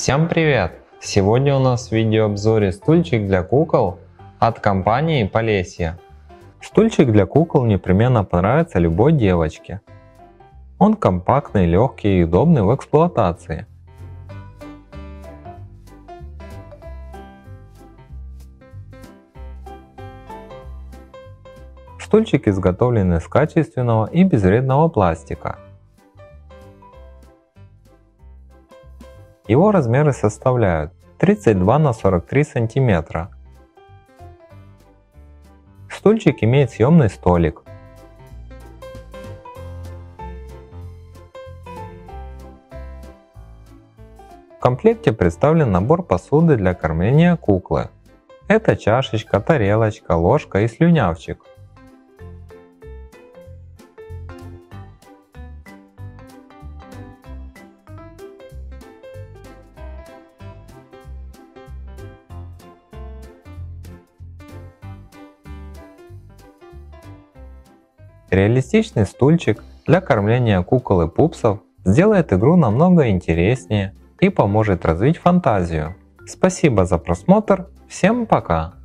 Всем привет! Сегодня у нас в видеообзоре стульчик для кукол от компании Полесье. Стульчик для кукол непременно понравится любой девочке. Он компактный, легкий и удобный в эксплуатации. Стульчик изготовлен из качественного и безвредного пластика. Его размеры составляют 32 на 43 сантиметра. Стульчик имеет съемный столик. В комплекте представлен набор посуды для кормления куклы. Это чашечка, тарелочка, ложка и слюнявчик. Реалистичный стульчик для кормления кукол и пупсов сделает игру намного интереснее и поможет развить фантазию. Спасибо за просмотр, всем пока!